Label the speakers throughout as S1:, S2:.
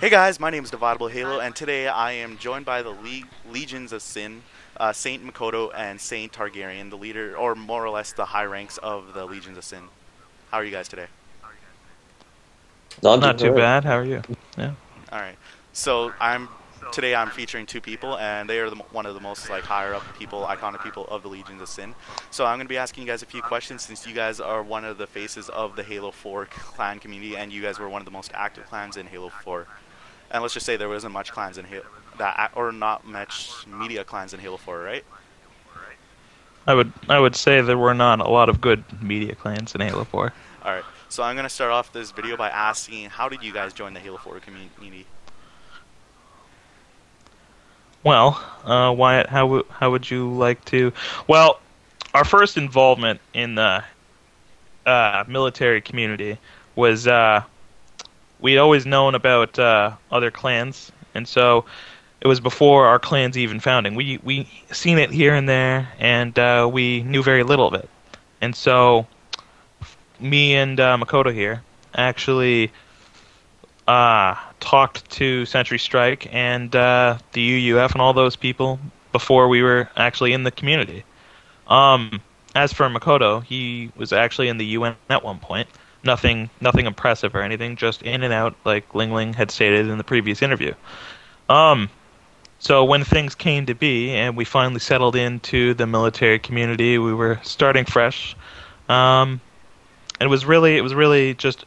S1: Hey guys, my name is Dividable Halo, and today I am joined by the Le- Legions of Sin, uh, Saint Mikoto and Saint Targaryen, the leader, or more or less the high ranks of the Legions of Sin. How are you guys today?
S2: No, I'm
S3: Not too
S2: all right.
S3: bad. How are you? Yeah.
S1: All right. So I'm today I'm featuring two people, and they are the, one of the most like higher up people, iconic people of the Legions of Sin. So I'm going to be asking you guys a few questions since you guys are one of the faces of the Halo 4 clan community, and you guys were one of the most active clans in Halo 4. And let's just say there wasn't much clans in Halo that, or not much media clans in Halo 4, right?
S3: I would I would say there were not a lot of good media clans in Halo 4.
S1: All right. So I'm going to start off this video by asking, how did you guys join the Halo 4 community?
S3: Well, uh, Wyatt, how w- how would you like to? Well, our first involvement in the uh, military community was uh, we'd always known about uh, other clans, and so it was before our clan's even founding. We we seen it here and there, and uh, we knew very little of it. And so, me and uh, Mikoto here actually uh, talked to Century Strike and uh, the UUF and all those people before we were actually in the community. Um, as for Mikoto, he was actually in the UN at one point. Nothing, nothing impressive or anything. Just in and out, like Ling Ling had stated in the previous interview. Um, so when things came to be, and we finally settled into the military community, we were starting fresh. Um, it was really, it was really just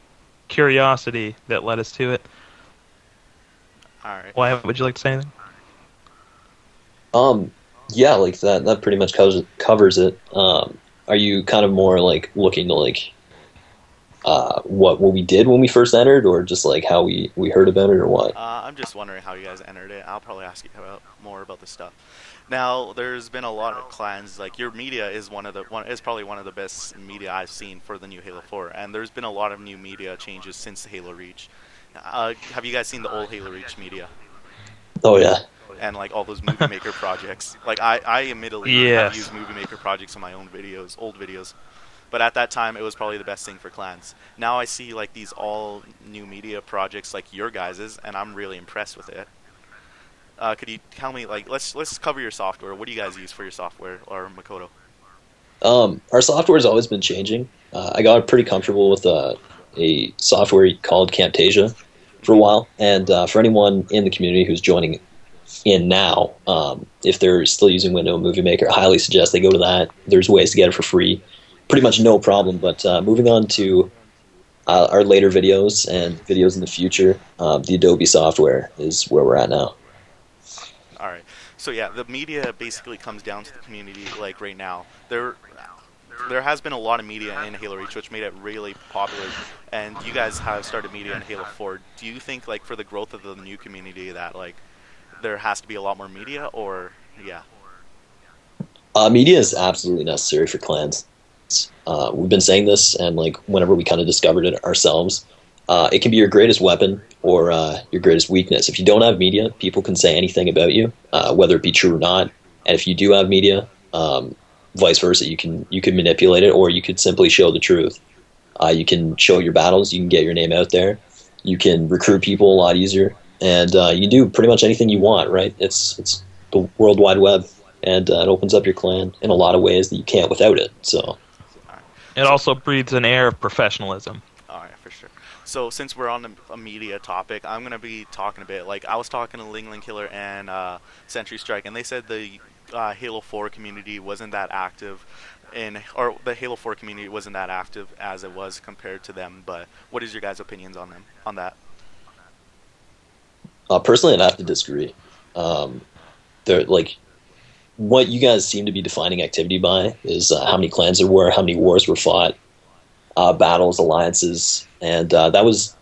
S3: curiosity that led us to it.
S1: All right.
S3: Why would you like to say anything?
S2: Um, yeah, like that. That pretty much covers covers it. Um, are you kind of more like looking to like uh, what what we did when we first entered, or just like how we we heard about it, or what?
S1: Uh, I'm just wondering how you guys entered it. I'll probably ask you about more about this stuff. Now, there's been a lot of clans. Like your media is one of the one is probably one of the best media I've seen for the new Halo 4, and there's been a lot of new media changes since Halo Reach. Uh, have you guys seen the old Halo Reach media
S2: Oh yeah,
S1: and like all those Movie Maker projects? Like I, I admittedly
S3: Yes.
S1: have used Movie Maker projects on my own videos, old videos. But at that time, it was probably the best thing for clans. Now I see like these all new media projects like your guys's, and I'm really impressed with it. Uh, could you tell me like let's let's cover your software. What do you guys use for your software or Mikoto?
S2: um, our software has always been changing. Uh, I got pretty comfortable with uh, a software called Camtasia for a while, and uh, for anyone in the community who's joining in now, um, if they're still using Windows Movie Maker, I highly suggest they go to that. There's ways to get it for free, pretty much no problem. But uh, moving on to uh, our later videos and videos in the future, um, the Adobe software is where we're at now.
S1: All right. So yeah, the media basically comes down to the community. Like right now, there there has been a lot of media in Halo Reach, which made it really popular. And you guys have started media in Halo 4. Do you think like for the growth of the new community that like there has to be a lot more media, or yeah?
S2: Uh, media is absolutely necessary for clans. Uh, we've been saying this, and like whenever we kind of discovered it ourselves, uh, it can be your greatest weapon or uh, your greatest weakness. If you don't have media, people can say anything about you, uh, whether it be true or not. And if you do have media, um, vice versa, you can you can manipulate it, or you could simply show the truth. Uh, you can show your battles. You can get your name out there. You can recruit people a lot easier, and uh, you do pretty much anything you want. Right? It's it's the World Wide Web, and it opens up your clan in a lot of ways that you can't without it. So
S3: It also breeds an air of professionalism.
S1: All right, for sure. So since we're on a, a media topic, I'm gonna be talking a bit. Like I was talking to Ling Ling Killer and uh, Century Strike, and they said the uh, Halo 4 community wasn't that active, in or the Halo 4 community wasn't that active as it was compared to them. But what is your guys' opinions on them on that?
S2: uh, personally, I'd have to disagree. Um, they're like what you guys seem to be defining activity by is uh, how many clans there were, how many wars were fought, uh, battles, alliances, and uh, that was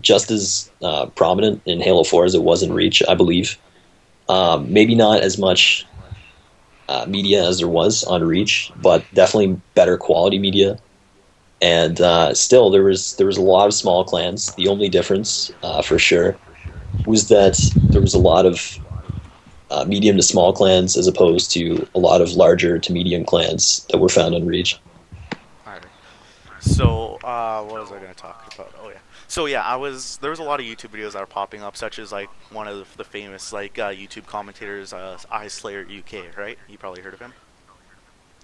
S2: just as uh, prominent in Halo 4 as it was in Reach, I believe. Um, maybe not as much uh, media as there was on Reach, but definitely better quality media. And uh, still, there was there was a lot of small clans. The only difference, for sure, was that there was a lot of uh, medium to small clans as opposed to a lot of larger to medium clans that were found in Reach.
S1: Alright. So, uh, what was I going to talk about? Oh yeah. So yeah, I was there was a lot of YouTube videos that are popping up, such as like one of the, the famous like uh, YouTube commentators, uh, iSlayer UK, right? You probably heard of him.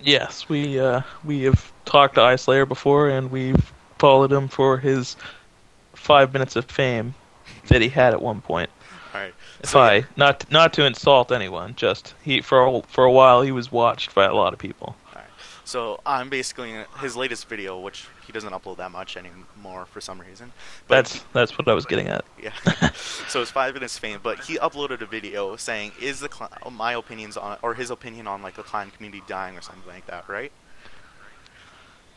S3: Yes, we uh, we have talked to iSlayer before, and we've followed him for his five minutes of fame that he had at one point.
S1: All right.
S3: If
S1: So,
S3: I
S1: yeah,
S3: not not to insult anyone, just he for a, for a while he was watched by a lot of people.
S1: so I'm basically his latest video, which he doesn't upload that much anymore for some reason. But
S3: That's that's what I was getting at.
S1: Yeah. so it's five minutes fame, but he uploaded a video saying, "Is the my opinions on or his opinion on like the clan community dying or something like that, right?"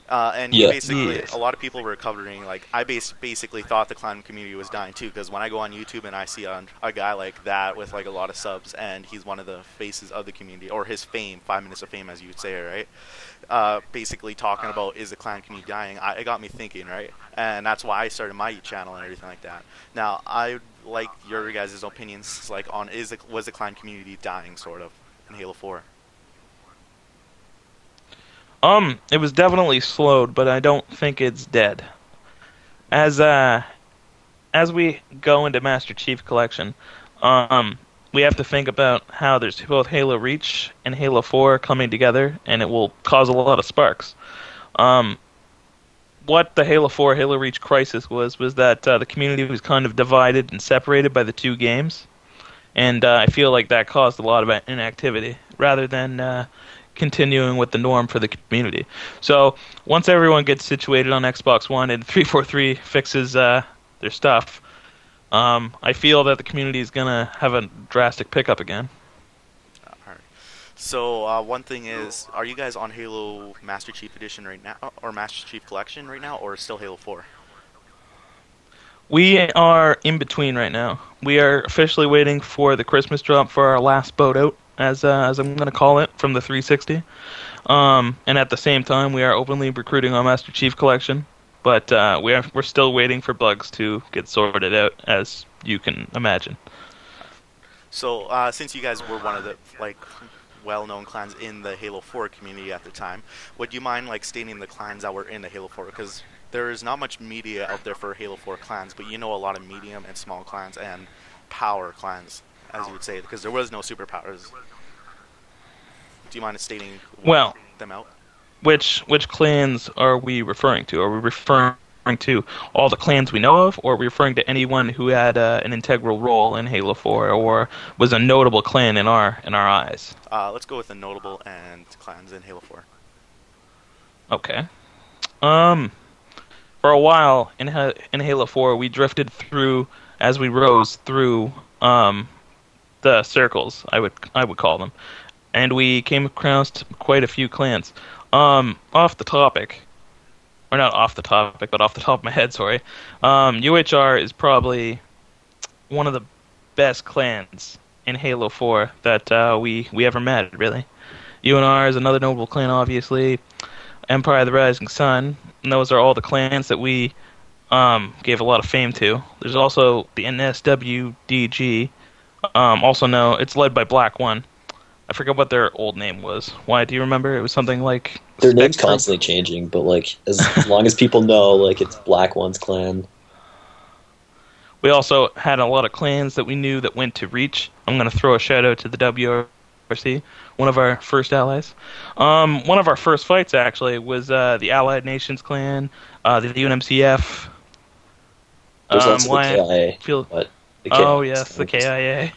S1: Uh, and he
S2: Yeah.
S1: basically,
S3: Yes.
S1: a lot of people were covering like I bas- basically thought the clan community was dying too because when I go on YouTube and I see a, a guy like that with like a lot of subs and he's one of the faces of the community or his fame, five minutes of fame as you would say, right? Uh, basically talking about is the clan community dying, I, it got me thinking, right? And that's why I started my channel and everything like that. Now I would like your guys' opinions, like on is the, was the clan community dying, sort of, in Halo Four.
S3: Um, it was definitely slowed, but I don't think it's dead. As uh, as we go into Master Chief Collection, um, we have to think about how there's both Halo Reach and Halo 4 coming together, and it will cause a lot of sparks. Um, what the Halo 4 Halo Reach crisis was was that uh, the community was kind of divided and separated by the two games, and uh, I feel like that caused a lot of inactivity rather than uh, continuing with the norm for the community. So once everyone gets situated on Xbox One and 343 fixes uh, their stuff, um, I feel that the community is gonna have a drastic pickup again.
S1: Alright. So uh, one thing is, are you guys on Halo Master Chief Edition right now, or Master Chief Collection right now, or still Halo Four?
S3: We are in between right now. We are officially waiting for the Christmas drop for our last boat out, as uh, as I'm gonna call it, from the 360. Um, and at the same time, we are openly recruiting our Master Chief collection. But uh, we are we're still waiting for bugs to get sorted out, as you can imagine.
S1: So uh, since you guys were one of the like well-known clans in the Halo 4 community at the time, would you mind like stating the clans that were in the Halo 4? Because there is not much media out there for Halo 4 clans, but you know a lot of medium and small clans and power clans, as you would say, because there was no superpowers. Do you mind stating
S3: Well-
S1: them out?
S3: Which which clans are we referring to? Are we referring to all the clans we know of, or are we referring to anyone who had uh, an integral role in Halo 4, or was a notable clan in our in our eyes?
S1: Uh, let's go with the notable and clans in Halo 4.
S3: Okay. Um, for a while in in Halo 4, we drifted through as we rose through um the circles. I would I would call them, and we came across quite a few clans. Um, off the topic, or not off the topic, but off the top of my head. Sorry. Um, UHR is probably one of the best clans in Halo 4 that uh, we we ever met. Really, UNR is another notable clan, obviously. Empire of the Rising Sun. And those are all the clans that we um, gave a lot of fame to. There's also the NSWDG. Um, also know it's led by Black One. I forget what their old name was. Why do you remember? It was something like
S2: Their name's constantly changing, but like as, long as people know, like it's Black One's clan.
S3: We also had a lot of clans that we knew that went to Reach. I'm going to throw a shout out to the WRC, one of our first allies. Um, one of our first fights actually was uh, the Allied Nations clan, uh, the UNMCF.
S2: There's
S3: um,
S2: also the
S3: Lion-
S2: KIA,
S3: Feel-
S2: but the
S3: oh yes, the KIA.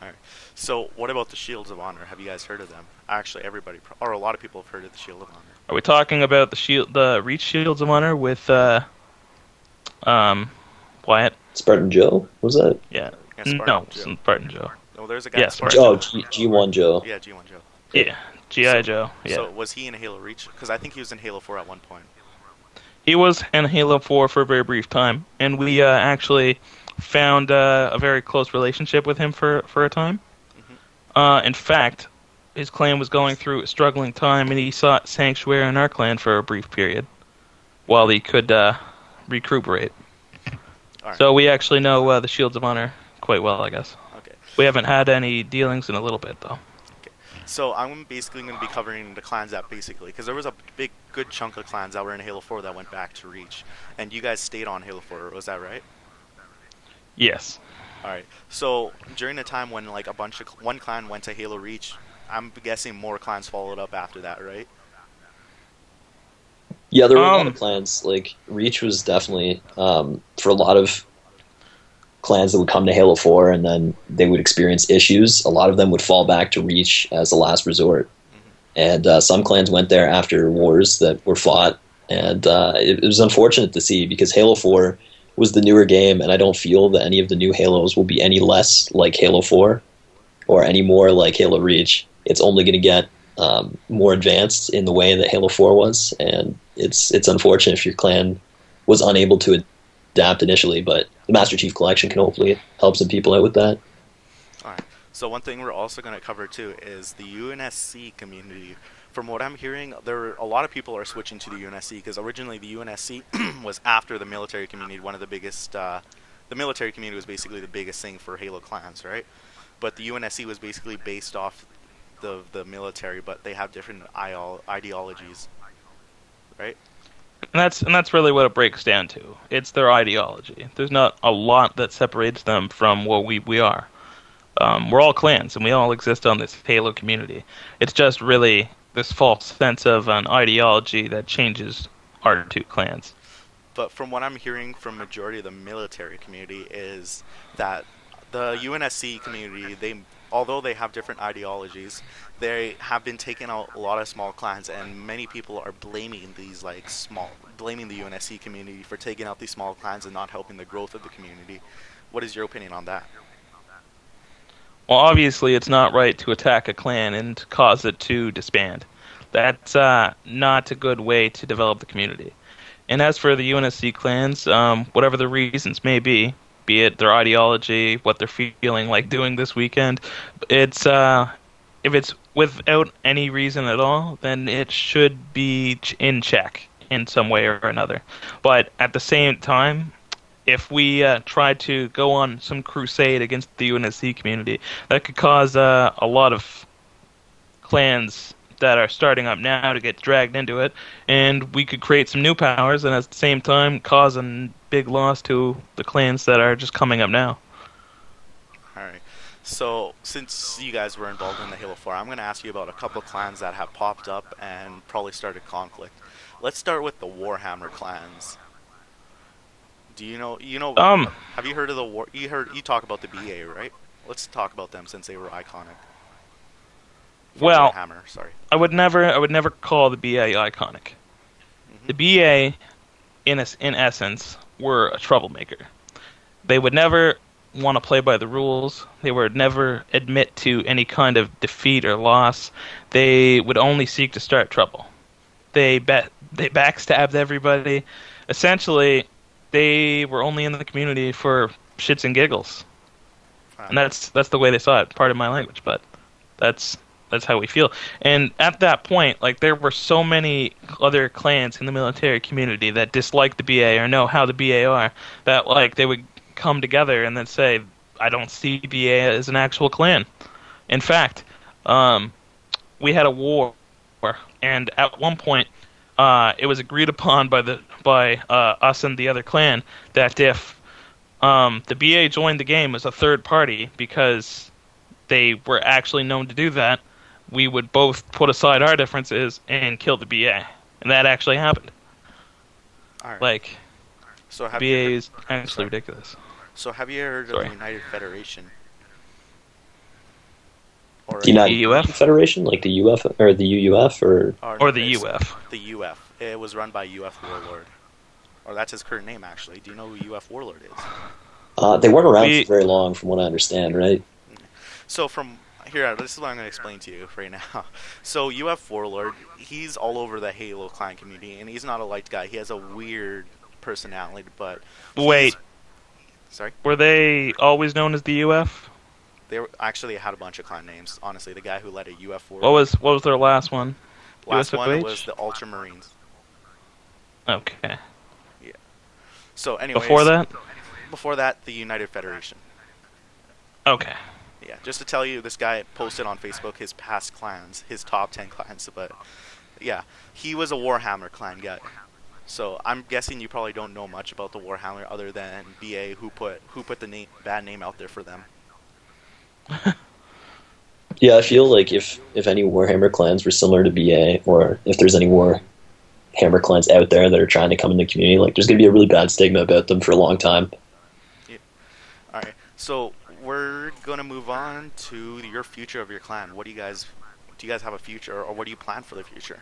S3: All right.
S1: So what about the Shields of Honor? Have you guys heard of them? Actually, everybody, or a lot of people have heard of the Shield of Honor.
S3: Are we talking about the shield, the Reach Shields of Honor with uh, um, Wyatt?
S2: Spartan Joe was that?
S3: Yeah.
S1: Yeah,
S3: no,
S1: Spartan Joe.
S3: Spartan Joe.
S1: Oh, there's a guy.
S3: Yeah,
S1: Spartan
S2: Oh,
S1: Joe.
S2: G G1 Joe.
S1: Yeah, G1 Joe.
S3: Yeah, GI
S1: So-
S3: Joe. Yeah.
S1: So was he in Halo Reach? Because I think he was in Halo 4 at one point.
S3: He was in Halo 4 for a very brief time, and we uh, actually found uh, a very close relationship with him for, for a time. Uh, in fact, his clan was going through a struggling time, and he sought sanctuary in our clan for a brief period while he could uh, recuperate.
S1: Alright.
S3: So we actually know uh, the Shields of Honor quite well, I guess.
S1: Okay.
S3: We haven't had any dealings in a little bit, though.
S1: So I'm basically going to be covering the clans that basically, because there was a big, good chunk of clans that were in Halo 4 that went back to Reach, and you guys stayed on Halo 4. Was that right?
S3: Yes.
S1: All right. So during the time when like a bunch of one clan went to Halo Reach, I'm guessing more clans followed up after that, right?
S2: Yeah, there were a lot
S3: Um,
S2: of clans. Like Reach was definitely um, for a lot of clans that would come to Halo Four, and then they would experience issues. A lot of them would fall back to Reach as a last resort, and uh, some clans went there after wars that were fought, and uh, it, it was unfortunate to see because Halo Four was the newer game, and I don't feel that any of the new Halos will be any less like Halo Four or any more like Halo Reach. It's only going to get um, more advanced in the way that Halo Four was, and it's it's unfortunate if your clan was unable to adapt initially. But the Master Chief Collection can hopefully help some people out with that.
S1: All right. So one thing we're also going to cover too is the UNSC community. From what I'm hearing, there are, a lot of people are switching to the UNSC because originally the UNSC was after the military community, one of the biggest. Uh, the military community was basically the biggest thing for Halo clans, right? But the UNSC was basically based off the the military, but they have different ideologies, right?
S3: And that's and that's really what it breaks down to. It's their ideology. There's not a lot that separates them from what we we are. Um, we're all clans, and we all exist on this Halo community. It's just really this false sense of an ideology that changes our two clans.
S1: but from what I'm hearing from majority of the military community is that the UNSC community, they although they have different ideologies, they have been taking out a lot of small clans, and many people are blaming these like small, blaming the UNSC community for taking out these small clans and not helping the growth of the community. What is your opinion on that?
S3: Well, obviously, it's not right to attack a clan and cause it to disband. That's uh, not a good way to develop the community. And as for the UNSC clans, um, whatever the reasons may be, be it their ideology, what they're feeling like doing this weekend, it's uh, if it's without any reason at all, then it should be in check in some way or another. But at the same time, if we uh, try to go on some crusade against the UNSC community, that could cause uh, a lot of clans that are starting up now to get dragged into it, and we could create some new powers, and at the same time cause a big loss to the clans that are just coming up now.
S1: All right. So, since you guys were involved in the Halo 4, I'm going to ask you about a couple of clans that have popped up and probably started conflict. Let's start with the Warhammer clans. Do you know? You know?
S3: Um,
S1: have you heard of the war? You heard? You talk about the BA, right? Let's talk about them since they were iconic.
S3: Well-
S1: hammer. Sorry.
S3: I would never, I would never call the BA iconic. The BA, in in essence, were a troublemaker. They would never want to play by the rules. They would never admit to any kind of defeat or loss. They would only seek to start trouble. They bet they backstabbed everybody. Essentially, they were only in the community for shits and giggles, and that's that's the way they saw it. Part of my language, but that's that's how we feel. And at that point, like there were so many other clans in the military community that disliked the BA or know how the BA are that like they would come together and then say, "I don't see BA as an actual clan." In fact, um, we had a war, and at one point, uh, it was agreed upon by the by uh, us and the other clan that if um, the BA joined the game as a third party because they were actually known to do that, we would both put aside our differences and kill the BA, and that actually happened.
S1: All right.
S3: Like
S1: so have
S3: BA
S1: you heard,
S3: is actually
S1: sorry.
S3: ridiculous.
S1: so have you heard of the United Federation? Or
S2: The United
S3: EUF?
S2: Federation, like the UF or the UUF, or
S3: Or the
S1: it's
S3: UF.
S1: The UF. It was run by UF Warlord. Or that's his current name, actually. Do you know who UF Warlord is?
S2: uh, they weren't around
S3: We-
S2: for very long, from what I understand, right?
S1: So from here, this is what I'm going to explain to you right now. So UF Warlord, he's all over the Halo clan community, and he's not a liked guy. He has a weird personality, but
S3: Wait,
S1: sorry,
S3: were they always known as the UF?
S1: they were, actually had a bunch of clan names. Honestly, the guy who led a UF Warlord,
S3: What was what was their last one?
S1: last one was the Ultramarines.
S3: Okay.
S1: So anyway,
S3: Before that?
S1: before that, the United Federation.
S3: Okay.
S1: Yeah, just to tell you, this guy posted on Facebook his past clans, his top 10 clans, but yeah, he was a Warhammer clan guy. So I'm guessing you probably don't know much about the Warhammer other than BA who put who put the name, bad name out there for them.
S2: yeah, I feel like if if any Warhammer clans were similar to BA, or if there's any Warhammer clans out there that are trying to come in the community, like there's gonna be a really bad stigma about them for a long time.
S1: Yeah. All right, so we're gonna move on to your future of your clan. What do you guys do? You guys have a future, or what do you plan for the future?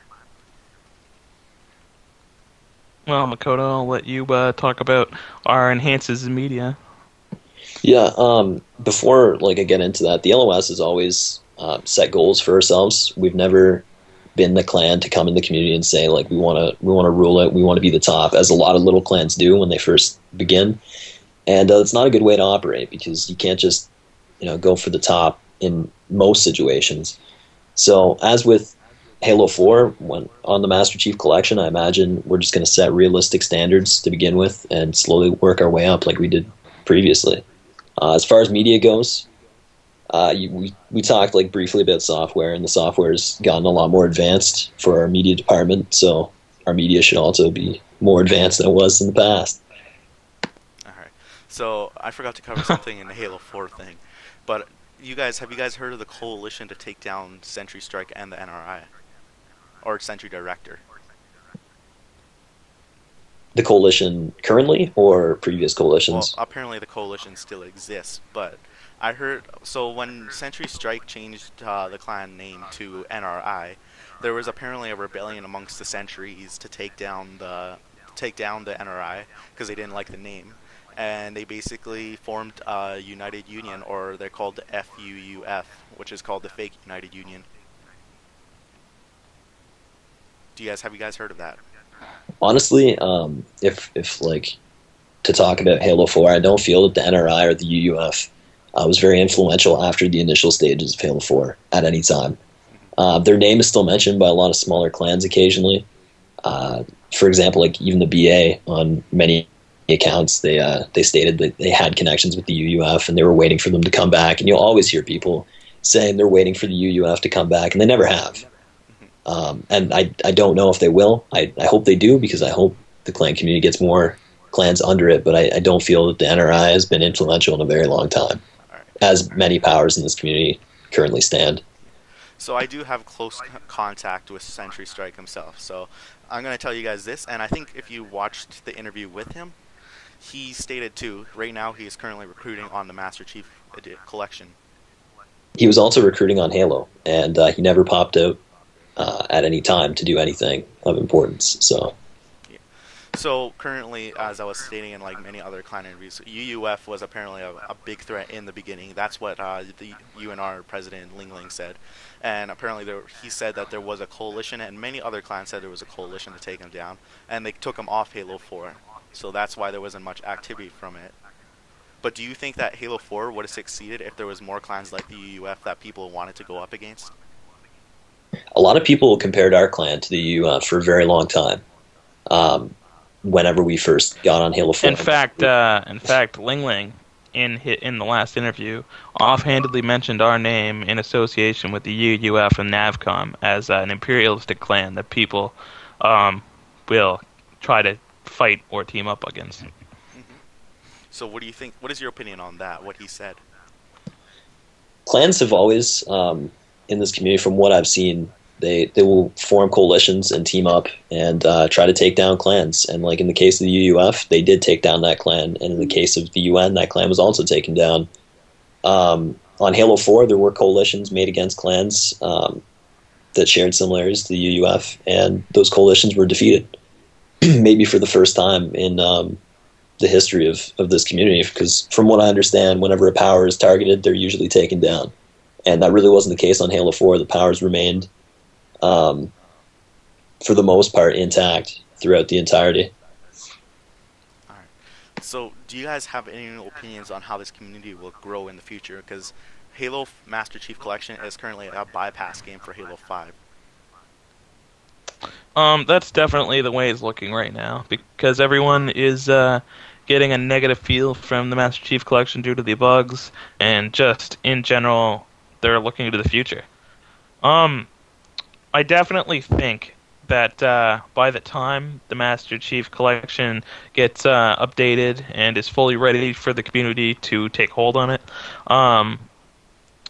S3: Well, Mikoto, I'll let you uh, talk about our enhances in media.
S2: Yeah, um, before like I get into that, the LOS has always uh, set goals for ourselves. We've never been the clan to come in the community and say like we want to we want to rule it, we want to be the top, as a lot of little clans do when they first begin. And uh, it's not a good way to operate because you can't just you know go for the top in most situations. So as with Halo 4, when on the Master Chief Collection, I imagine we're just going to set realistic standards to begin with and slowly work our way up like we did previously. Uh, as far as media goes, uh, you, we, we talked like briefly about software, and the software has gotten a lot more advanced for our media department, so our media should also be more advanced than it was in the past.
S1: All right. So I forgot to cover something in the Halo 4 thing, but you guys have you guys heard of the coalition to take down Sentry Strike and the NRI? or Sentry Director?
S2: The coalition currently or previous coalitions?
S1: Well, apparently the coalition still exists, but I heard so when Sentry Strike changed uh, the clan name to NRI, there was apparently a rebellion amongst the Centuries to take down the take down the NRI because they didn't like the name, and they basically formed a United Union, or they're called the FUUF, which is called the Fake United Union. Do you guys have you guys heard of that?
S2: Honestly, um, if if like to talk about Halo Four, I don't feel that the NRI or the UUF uh, was very influential after the initial stages of Halo Four at any time. Uh, their name is still mentioned by a lot of smaller clans occasionally. Uh, for example, like even the BA on many accounts, they uh, they stated that they had connections with the UUF and they were waiting for them to come back. And you'll always hear people saying they're waiting for the UUF to come back, and they never have. Um, and I, I don't know if they will. I, I hope they do because I hope the clan community gets more clans under it. But I, I don't feel that the NRI has been influential in a very long time. As many powers in this community currently stand.
S1: So I do have close contact with Sentry Strike himself. So I'm going to tell you guys this, and I think if you watched the interview with him, he stated too. Right now, he is currently recruiting on the Master Chief collection.
S2: He was also recruiting on Halo, and uh, he never popped out uh, at any time to do anything of importance. So.
S1: So currently, as I was stating in like many other clan interviews, UUF was apparently a, a big threat in the beginning. That's what uh, the UNR president Ling Ling said, and apparently there, he said that there was a coalition, and many other clans said there was a coalition to take him down, and they took him off Halo 4. So that's why there wasn't much activity from it. But do you think that Halo 4 would have succeeded if there was more clans like the UUF that people wanted to go up against?
S2: a lot of people compared our clan to the UUF for a very long time. Um, whenever we first got on Halo 4.
S3: In fact, uh, in fact, Ling Ling in in the last interview offhandedly mentioned our name in association with the UUF and Navcom as uh, an imperialistic clan that people um, will try to fight or team up against. Mm-hmm.
S1: So, what do you think? What is your opinion on that? What he said?
S2: Clans have always um, in this community, from what I've seen, they they will form coalitions and team up and uh, try to take down clans. And like in the case of the UUF, they did take down that clan, and in the case of the UN, that clan was also taken down. Um, on Halo Four, there were coalitions made against clans um, that shared similarities to the UUF, and those coalitions were defeated. Maybe for the first time in um, the history of, of this community, because from what I understand, whenever a power is targeted, they're usually taken down and that really wasn't the case on Halo 4. The powers remained, um, for the most part, intact throughout the entirety.
S1: All right. So, do you guys have any opinions on how this community will grow in the future? Because Halo Master Chief Collection is currently a bypass game for Halo 5.
S3: Um, that's definitely the way it's looking right now because everyone is uh, getting a negative feel from the Master Chief Collection due to the bugs, and just in general, they're looking into the future. Um, I definitely think that uh, by the time the Master Chief Collection gets uh, updated and is fully ready for the community to take hold on it, um,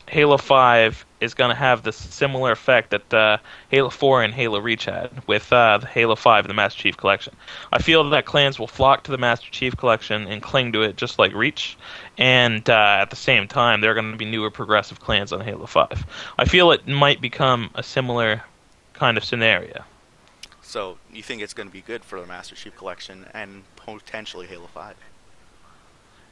S3: Halo 5 is going to have the similar effect that uh, Halo 4 and Halo Reach had with uh, Halo 5 and the Master Chief Collection. I feel that clans will flock to the Master Chief Collection and cling to it just like Reach, and uh, at the same time, there are going to be newer progressive clans on Halo 5. I feel it might become a similar kind of scenario.
S1: So you think it's going to be good for the Master Chief Collection and potentially Halo 5?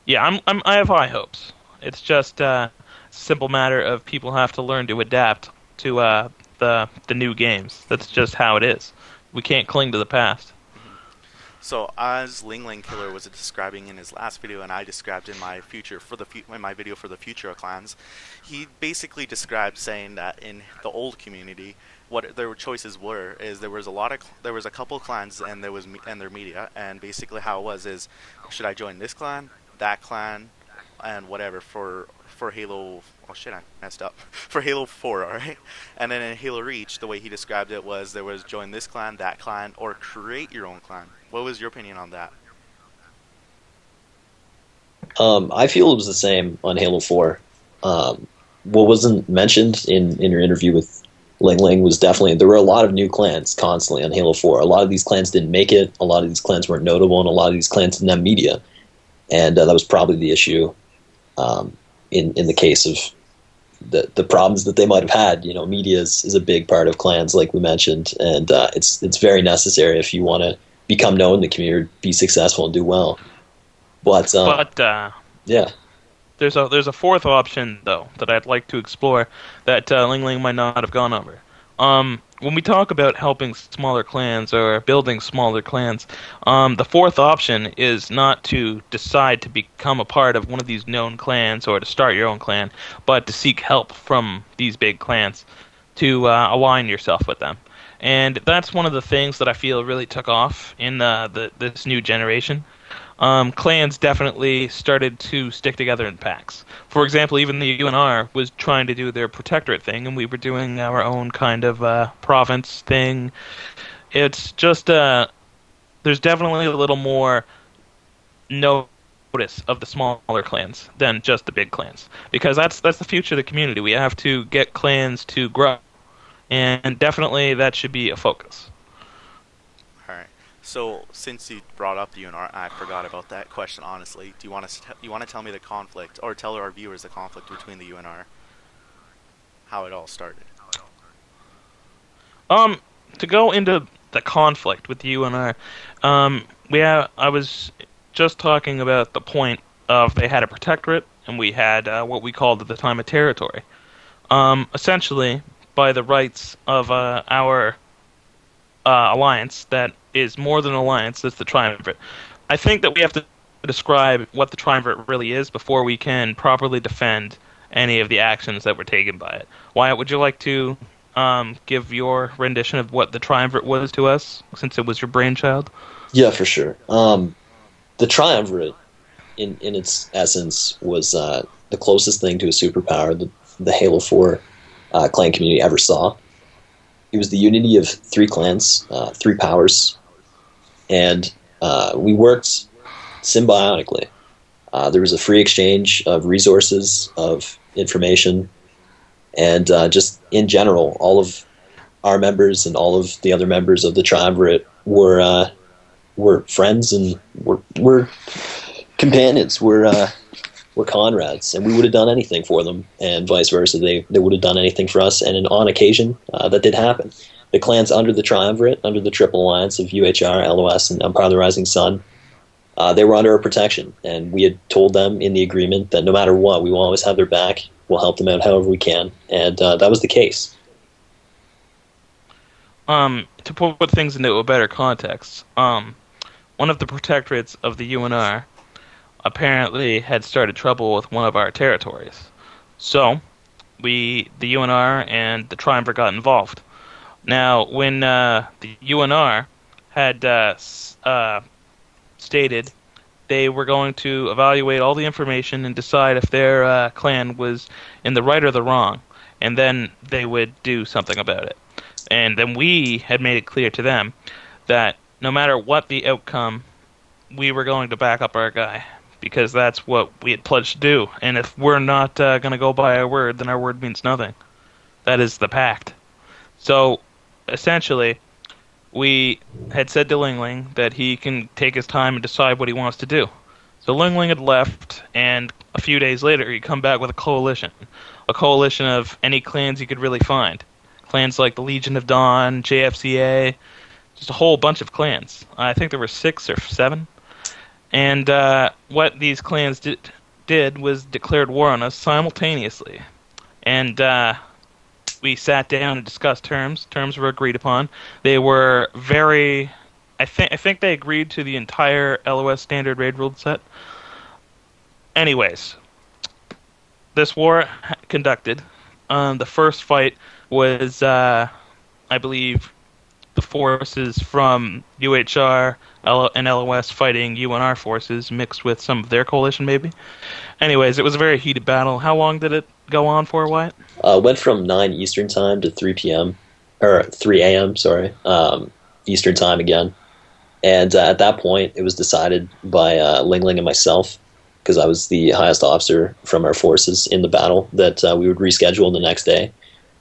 S3: Yeah, I'm, I'm I have high hopes. It's just uh, simple matter of people have to learn to adapt to uh, the the new games. That's just how it is. We can't cling to the past.
S1: So as Ling Ling Killer was describing in his last video, and I described in my future for the in my video for the future of clans, he basically described saying that in the old community, what their choices were is there was a lot of there was a couple clans and there was and their media, and basically how it was is should I join this clan, that clan, and whatever for for Halo. Oh shit, I messed up. For Halo 4, all right. And then in Halo Reach, the way he described it was there was join this clan, that clan, or create your own clan. What was your opinion on that?
S2: Um, I feel it was the same on Halo 4. Um, what wasn't mentioned in, in your interview with Ling Ling was definitely there were a lot of new clans constantly on Halo 4. A lot of these clans didn't make it. A lot of these clans weren't notable, and a lot of these clans didn't have media. And uh, that was probably the issue um, in in the case of the the problems that they might have had. You know, media is, is a big part of clans, like we mentioned, and uh, it's it's very necessary if you want to become known in the community, be successful, and do well. But, um,
S3: But uh,
S2: yeah,
S3: there's a there's a fourth option though that I'd like to explore that uh, Ling Ling might not have gone over. Um, when we talk about helping smaller clans or building smaller clans, um, the fourth option is not to decide to become a part of one of these known clans or to start your own clan, but to seek help from these big clans to uh, align yourself with them. And that's one of the things that I feel really took off in uh, the this new generation um, clans definitely started to stick together in packs. For example, even the UNR was trying to do their protectorate thing, and we were doing our own kind of uh, province thing. It's just uh, there's definitely a little more notice of the smaller clans than just the big clans, because that's that's the future of the community. We have to get clans to grow, and definitely that should be a focus.
S1: So since you brought up the UNR, I forgot about that question. Honestly, do you want to you want to tell me the conflict, or tell our viewers the conflict between the UNR, how it all started?
S3: Um, to go into the conflict with the UNR, um, we I was just talking about the point of they had a protectorate and we had uh, what we called at the time a territory. Um, essentially, by the rights of uh, our uh, alliance, that is more than an alliance, that's the triumvirate. I think that we have to describe what the triumvirate really is before we can properly defend any of the actions that were taken by it. Wyatt, would you like to um, give your rendition of what the triumvirate was to us, since it was your brainchild?
S2: Yeah, for sure. Um, the triumvirate, in in its essence, was uh, the closest thing to a superpower that the Halo Four uh, clan community ever saw. It was the unity of three clans, uh, three powers, and uh, we worked symbiotically. Uh, there was a free exchange of resources, of information, and uh, just in general, all of our members and all of the other members of the tribe were uh, were friends and were were companions. We're uh, we're comrades, and we would have done anything for them, and vice versa. They they would have done anything for us, and on occasion uh, that did happen. The clans under the triumvirate, under the triple alliance of UHR, LOS, and Empire of the Rising Sun, uh, they were under our protection, and we had told them in the agreement that no matter what, we will always have their back. We'll help them out however we can, and uh, that was the case.
S3: Um, to put things into a better context, um, one of the protectorates of the UNR apparently had started trouble with one of our territories. So, we, the UNR and the Triumvirate got involved. Now, when uh, the UNR had uh, uh, stated they were going to evaluate all the information and decide if their uh, clan was in the right or the wrong, and then they would do something about it. And then we had made it clear to them that no matter what the outcome, we were going to back up our guy because that's what we had pledged to do. And if we're not uh, going to go by our word, then our word means nothing. That is the pact. So essentially, we had said to Ling Ling that he can take his time and decide what he wants to do. So Ling Ling had left, and a few days later, he'd come back with a coalition. A coalition of any clans he could really find. Clans like the Legion of Dawn, JFCA, just a whole bunch of clans. I think there were six or seven. And uh, what these clans did, did was declared war on us simultaneously. And uh, we sat down and discussed terms. Terms were agreed upon. They were very. I think I think they agreed to the entire LOS standard raid rule set. Anyways, this war conducted. Um, the first fight was, uh, I believe, the forces from UHR and LOS fighting UNR forces mixed with some of their coalition, maybe. Anyways, it was a very heated battle. How long did it go on for, Wyatt?
S2: Uh, went from 9 Eastern Time to 3 p.m. Or 3 a.m., sorry. Um, Eastern Time again. And uh, at that point, it was decided by uh, Ling Ling and myself, because I was the highest officer from our forces in the battle, that uh, we would reschedule the next day.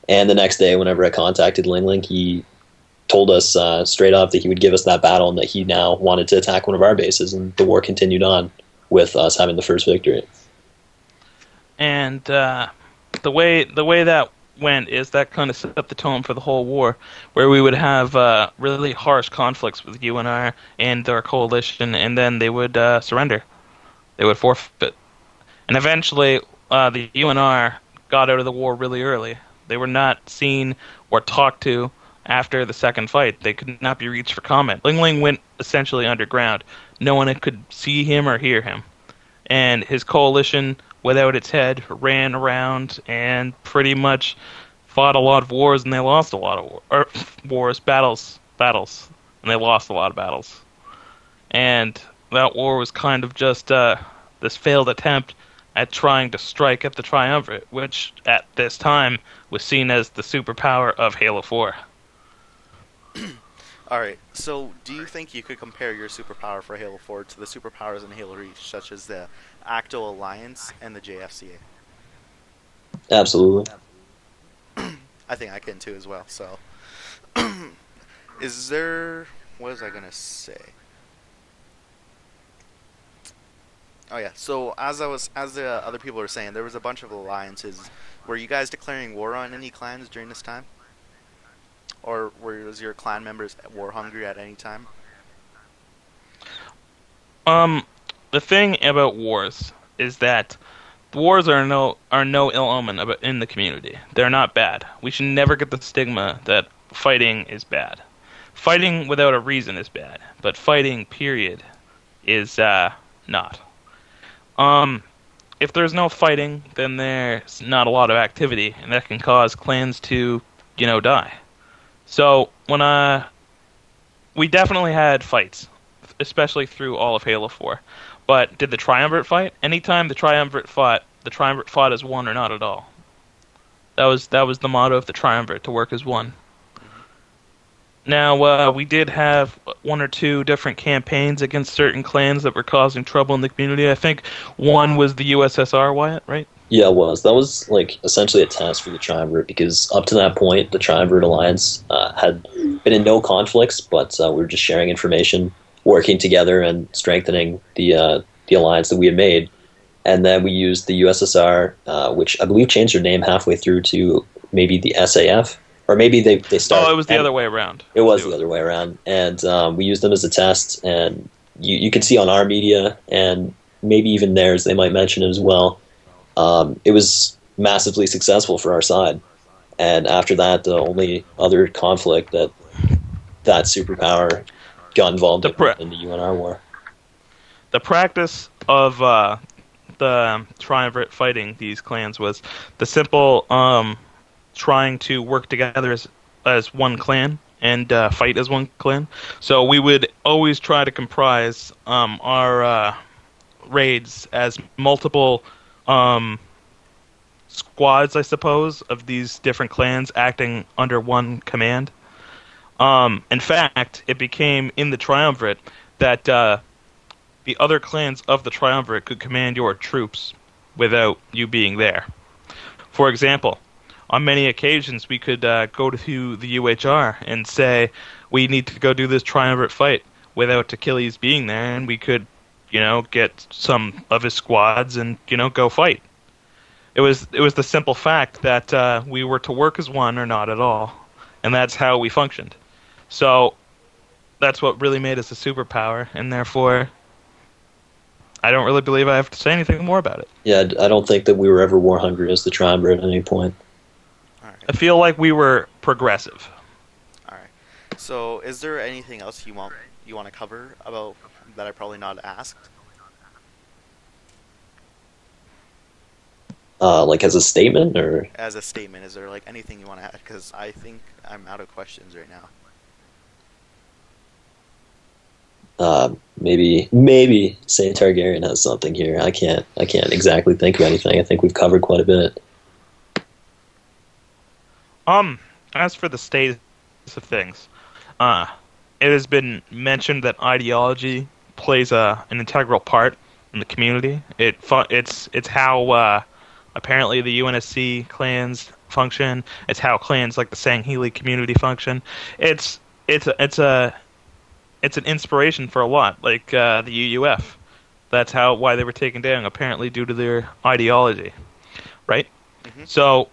S2: And the next day, whenever I contacted Ling Ling, he told us uh, straight up that he would give us that battle and that he now wanted to attack one of our bases, and the war continued on with us having the first victory.
S3: And uh, the way the way that went is that kind of set up the tone for the whole war, where we would have uh, really harsh conflicts with UNR and their coalition, and then they would uh, surrender. They would forfeit, and eventually uh, the UNR got out of the war really early. They were not seen or talked to after the second fight. They could not be reached for comment. Ling Ling went essentially underground. No one could see him or hear him. And his coalition, without its head, ran around and pretty much fought a lot of wars, and they lost a lot of war, er, wars, battles, battles, and they lost a lot of battles. And that war was kind of just uh, this failed attempt at trying to strike at the triumvirate, which at this time was seen as the superpower of Halo 4.
S1: All right. So, do you think you could compare your superpower for Halo 4 to the superpowers in Halo Reach, such as the Acto Alliance and the JFCA?
S2: Absolutely.
S1: I think I can too as well. So, is there? What was I gonna say? Oh yeah. So as I was, as the other people were saying, there was a bunch of alliances. Were you guys declaring war on any clans during this time? Or was your clan members war hungry at any time?
S3: Um, the thing about wars is that wars are no are no ill omen in the community. They're not bad. We should never get the stigma that fighting is bad. Fighting without a reason is bad, but fighting period is uh, not. Um, if there's no fighting, then there's not a lot of activity, and that can cause clans to, you know, die. So when uh, we definitely had fights, especially through all of Halo 4. But did the Triumvirate fight? Anytime the Triumvirate fought, the Triumvirate fought as one or not at all. That was that was the motto of the Triumvirate to work as one. Now uh, we did have one or two different campaigns against certain clans that were causing trouble in the community. I think one was the USSR Wyatt, right?
S2: Yeah, it was. That was like essentially a test for the Triumvirate because up to that point, the Triumvirate Alliance uh, had been in no conflicts, but uh, we were just sharing information, working together, and strengthening the uh, the alliance that we had made. And then we used the USSR, uh, which I believe changed their name halfway through to maybe the SAF, or maybe they they started.
S3: Oh, it was the other way around.
S2: It was the other way around, and um, we used them as a test. And you you can see on our media and maybe even theirs, they might mention it as well um, it was massively successful for our side. And after that, the only other conflict that that superpower got involved in, pra- in the UNR war.
S3: The practice of uh, the triumvirate fighting these clans was the simple um, trying to work together as as one clan and uh, fight as one clan. So we would always try to comprise um, our uh, raids as multiple um, squads, I suppose, of these different clans acting under one command. Um, in fact, it became in the triumvirate that uh, the other clans of the triumvirate could command your troops without you being there. For example, on many occasions we could uh, go to the UHR and say we need to go do this triumvirate fight without Achilles being there, and we could, you know, get some of his squads and you know go fight. It was it was the simple fact that uh, we were to work as one or not at all, and that's how we functioned. So that's what really made us a superpower, and therefore I don't really believe I have to say anything more about it.
S2: Yeah, I don't think that we were ever war hungry as the triumvirate at any point.
S3: I feel like we were progressive.
S1: All right. So, is there anything else you want you want to cover about that I probably not asked?
S2: Uh, like as a statement, or
S1: as a statement, is there like anything you want to add? Because I think I'm out of questions right now.
S2: Uh, maybe maybe Saint Targarean has something here. I can't I can't exactly think of anything. I think we've covered quite a bit.
S3: Um, as for the status of things, uh, it has been mentioned that ideology plays a an integral part in the community. It it's it's how uh, apparently the UNSC clans function. It's how clans like the Sangheili community function. It's it's a, it's a it's an inspiration for a lot, like uh, the UUF. That's how why they were taken down, apparently due to their ideology, right? Mm-hmm. So,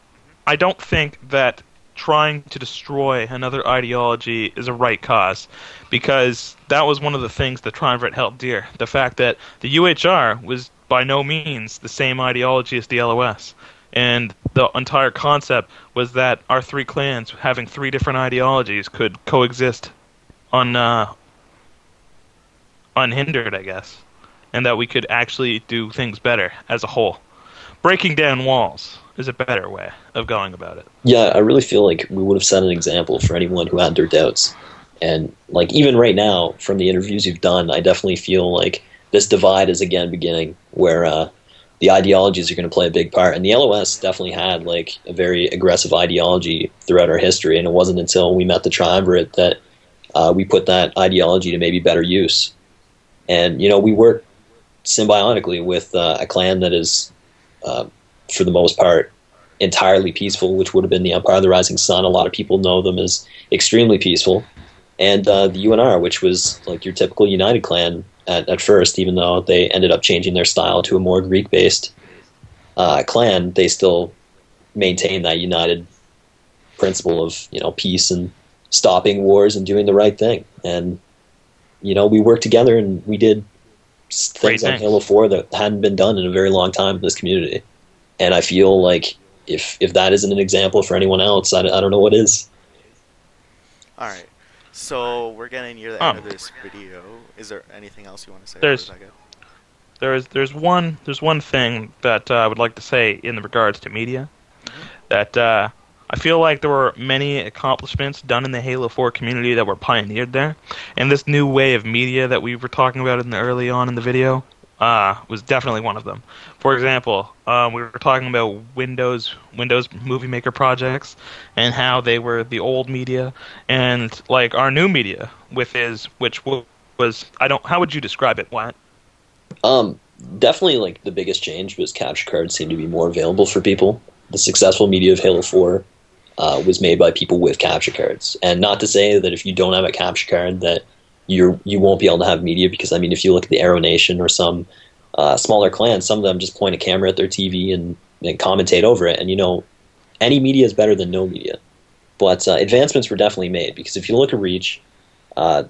S3: I don't think that trying to destroy another ideology is a right cause, because that was one of the things the Triumvirate held dear. The fact that the UHR was by no means the same ideology as the LOS. And the entire concept was that our three clans, having three different ideologies, could coexist on uh, unhindered, I guess, and that we could actually do things better as a whole. Breaking down walls is a better way of going about it.
S2: Yeah, I really feel like we would have set an example for anyone who had their doubts. And like even right now, from the interviews you've done, I definitely feel like this divide is again beginning, where uh, the ideologies are going to play a big part. And the LOS definitely had like a very aggressive ideology throughout our history, and it wasn't until we met the Triumvirate that uh, we put that ideology to maybe better use. And you know, we work symbiotically with uh, a clan that is, uh, for the most part, entirely peaceful, which would have been the Empire of the Rising Sun. A lot of people know them as extremely peaceful. And uh, the UNR, which was like your typical United clan at, at first, even though they ended up changing their style to a more Greek based uh, clan, they still maintain that united principle of you know peace and stopping wars and doing the right thing. And you know, we worked together and we did things on Halo 4 that hadn't been done in a very long time in this community. And I feel like if if that isn't an example for anyone else, I, I don't know what is.
S1: All right. So we're getting near the end of this video. Is there anything else you want to say?
S3: There's there's there's one there's one thing that uh, I would like to say in regards to media mm-hmm. that uh, I feel like there were many accomplishments done in the Halo 4 community that were pioneered there, and this new way of media that we were talking about in the early on in the video uh, was definitely one of them. For example, um, we were talking about Windows Windows Movie Maker projects and how they were the old media, and like our new media, with is which was I don't how would you describe it? What?
S2: Um, definitely like the biggest change was capture cards seemed to be more available for people. The successful media of Halo 4 uh, was made by people with capture cards. And not to say that if you don't have a capture card that you're you won't be able to have media because I mean if you look at the Arrow Nation or some uh, smaller clans, some of them just point a camera at their TV and, and commentate over it. And you know, any media is better than no media. But uh, advancements were definitely made because if you look at Reach, uh,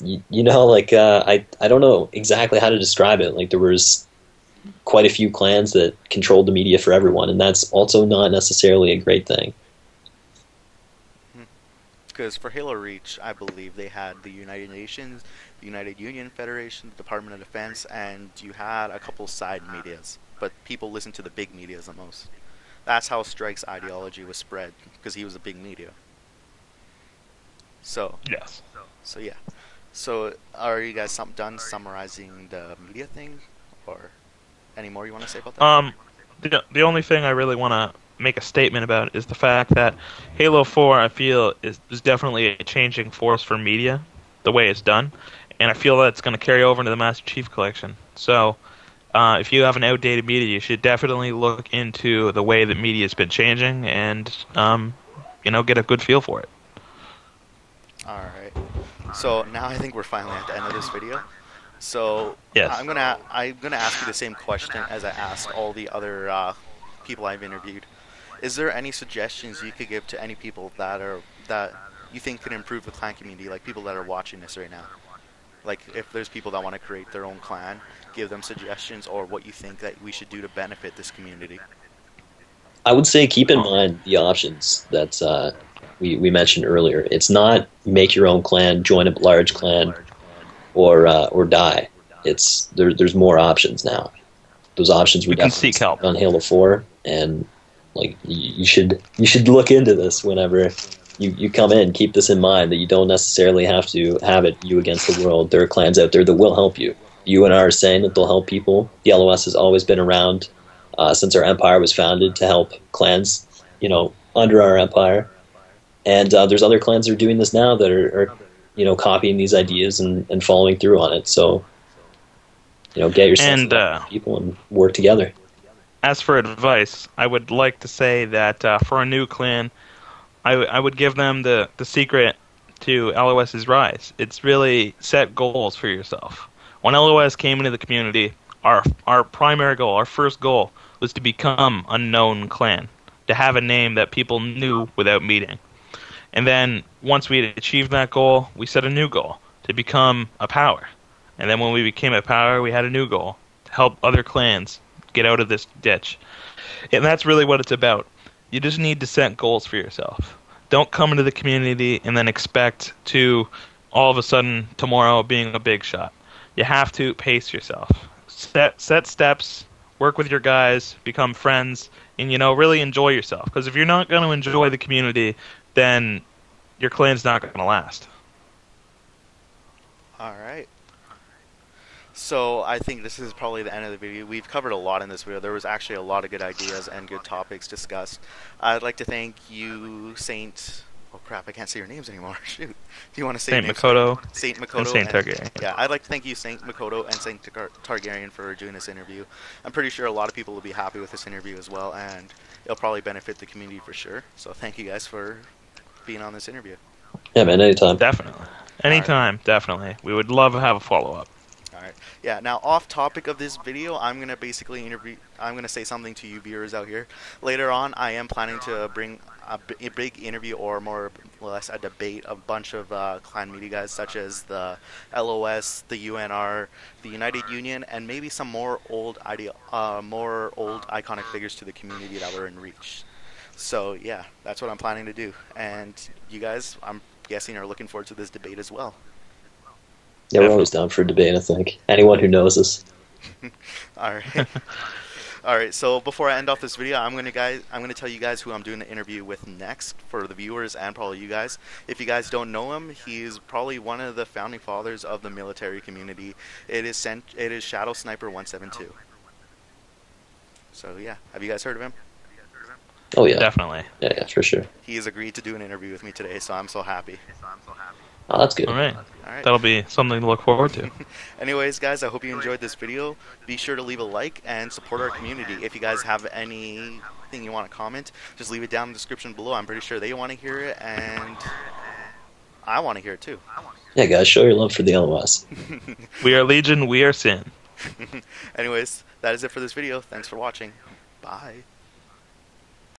S2: you, you, know, like uh, I I don't know exactly how to describe it. Like there was quite a few clans that controlled the media for everyone, and that's also not necessarily a great thing
S1: because for Halo Reach, I believe they had the United Nations, the United Union Federation, the Department of Defense, and you had a couple side medias. But people listened to the big medias the most. That's how Strike's ideology was spread, because he was a big media. So
S3: yes.
S1: So yeah. So are you guys done summarizing the media thing, or any more you want to say about that?
S3: Um, the the only thing I really want to make a statement about is the fact that Halo 4, I feel, is, is definitely a changing force for media, the way it's done, and I feel that it's going to carry over into the Master Chief Collection. So, uh, if you have an outdated media, you should definitely look into the way that media has been changing and, um, you know, get a good feel for it.
S1: All right. So now I think we're finally at the end of this video. So
S3: Yes.
S1: I'm gonna I'm gonna ask you the same question as I asked all the other uh, people I've interviewed. Is there any suggestions you could give to any people that are that you think can improve the clan community, like people that are watching this right now? Like if there's people that want to create their own clan, give them suggestions or what you think that we should do to benefit this community.
S2: I would say keep in mind the options that uh, we, we mentioned earlier. It's not make your own clan, join a large clan, or uh, or die. It's there, there's more options now. Those options we
S3: You can
S2: definitely
S3: seek help.
S2: on Halo Four, and like you, should you should look into this whenever you, you come in. Keep this in mind that you don't necessarily have to have it you against the world. There are clans out there that will help you. You and I are saying that they'll help people. The LOS has always been around uh, since our empire was founded to help clans, you know, under our empire. And uh, there's other clans that are doing this now that are, are you know, copying these ideas and, and following through on it. So, you know, get yourself
S3: And, uh,
S2: people and work together.
S3: As for advice, I would like to say that uh, for a new clan, I, w- I would give them the, the secret to LOS's rise. It's really set goals for yourself. When LOS came into the community, our our primary goal, our first goal, was to become a known clan, to have a name that people knew without meeting. And then once we had achieved that goal, we set a new goal to become a power. And then when we became a power, we had a new goal to help other clans get out of this ditch. And that's really what it's about. You just need to set goals for yourself. Don't come into the community and then expect to all of a sudden tomorrow being a big shot. You have to pace yourself. Set set steps, work with your guys, become friends, and you know, really enjoy yourself. Because if you're not going to enjoy the community, then your clan's not going to last.
S1: All right. So I think this is probably the end of the video. We've covered a lot in this video. There was actually a lot of good ideas and good topics discussed. I'd like to thank you, Saint. Oh crap! I can't say your names anymore. Shoot. Do you want to say
S3: Saint
S1: your?
S3: Mikoto
S1: Saint Mikoto
S3: and Saint Targarean.
S1: Yeah, I'd like to thank you, Saint Mikoto and Saint Tar- Targarean, for doing this interview. I'm pretty sure a lot of people will be happy with this interview as well, and it'll probably benefit the community for sure. So thank you guys for being on this interview.
S2: Yeah, man, anytime.
S3: Definitely. Anytime, definitely. We would love to have a follow up.
S1: All right. Yeah. Now, off topic of this video, I'm gonna basically interview. I'm gonna say something to you viewers out here. Later on, I am planning to bring a, big interview, or more or less a debate, of a bunch of uh, clan media guys, such as the LOS, the UNR, the United Union, and maybe some more old idea, uh, more old iconic figures to the community that were in reach. So yeah, that's what I'm planning to do. And you guys, I'm guessing, are looking forward to this debate as well.
S2: Yeah, we're always down for a debate, I think. Anyone who knows us.
S1: All right. All right. So before I end off this video, I'm gonna guys, I'm gonna tell you guys who I'm doing the interview with next for the viewers and probably you guys. If you guys don't know him, he's probably one of the founding fathers of the military community. It is sent. It is Shadow Sniper 172. So yeah, have you guys heard of him?
S2: Oh yeah,
S3: Definitely.
S2: yeah, yeah, for sure.
S1: He has agreed to do an interview with me today, so I'm so happy.
S2: Oh, that's good.
S3: All right.
S1: All right.
S3: That'll be something to look forward to.
S1: Anyways, guys, I hope you enjoyed this video. Be sure to leave a like and support our community. If you guys have anything you want to comment, just leave it down in the description below. I'm pretty sure they want to hear it, and I want to hear it too.
S2: Yeah, guys, show your love for the LOS.
S3: We are Legion, we are Sin.
S1: Anyways, that is it for this video. Thanks for watching. Bye.